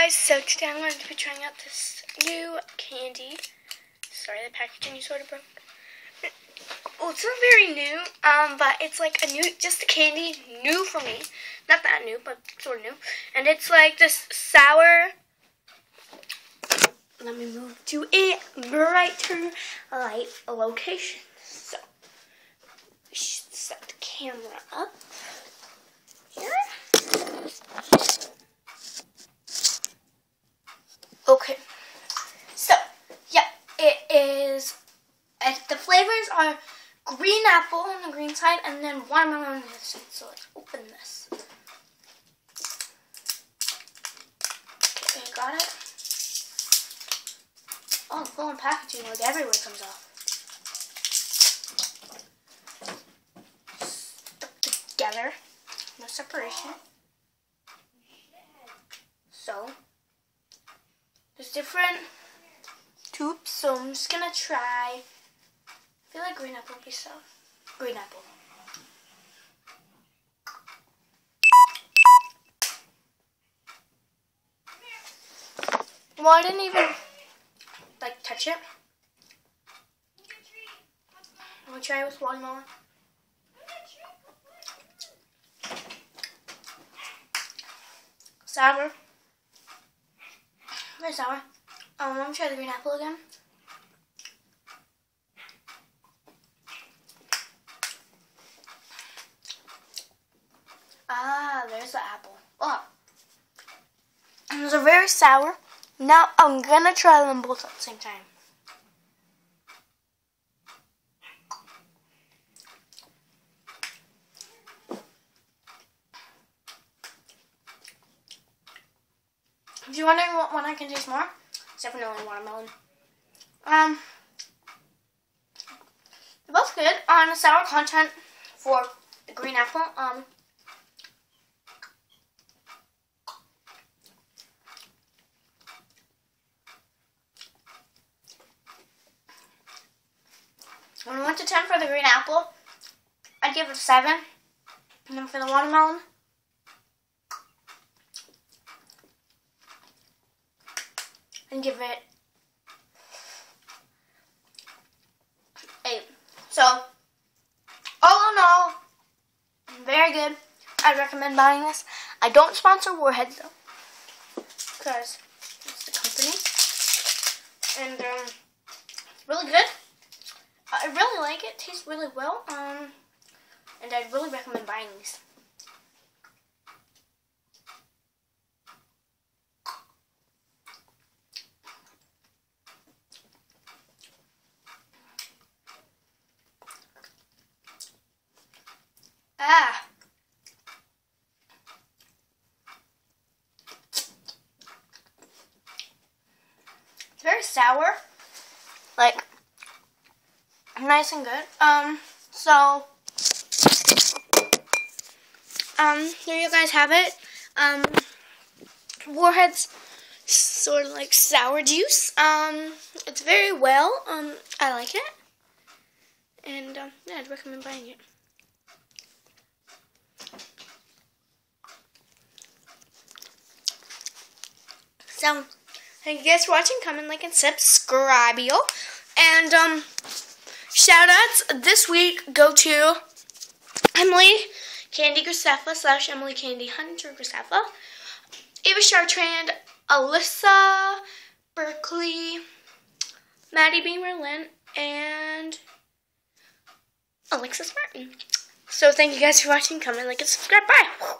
guys, so today I'm going to be trying out this new candy. Sorry, the packaging is sort of broke. Well, it's not very new, um, but it's like a new, just a candy, new for me. Not that new, but sort of new. And it's like this sour, let me move to a brighter light location. So, we should set the camera up here. Okay. So, yeah, it is. Uh, the flavors are green apple on the green side and then watermelon on the side. So let's open this. Okay, got it. Oh, full packaging like everywhere comes off. Stuck together. No separation. So, there's different tubes, so I'm just gonna try. Feel like green apple would be. Green apple. Well, I didn't even like touch it. I'm gonna try it with watermelon. Sour. Very sour. Um, I'm gonna try the green apple again. Ah, there's the apple. Oh. And those are very sour. Now I'm gonna try them both at the same time. If you're wondering what one I can taste more, it's definitely watermelon. Um, they're both good on the sour content for the green apple. Um, on 1 to 10 for the green apple, I'd give it 7. And then for the watermelon, and give it eight. So, all in all, very good. I'd recommend buying this. I don't sponsor Warheads though, because it's the company, and um, really good. I really like it. Tastes really well. Um, and I'd really recommend buying these. Ah. Very sour. Like nice and good. Um so um there you guys have it. Um Warheads sort of like sour juice. Um it's very well. Um I like it. And um, yeah, I'd recommend buying it. So, thank you guys for watching. Comment, like, and subscribe, yo. And, um, shout outs this week go to Emily Candy Graceffa slash Emily Candy Hunter Graceffa, Ava Chartrand, Alyssa Berkeley, Maddie B. Merlin, and Alexis Martin. So, thank you guys for watching. Comment, like, and subscribe. Bye.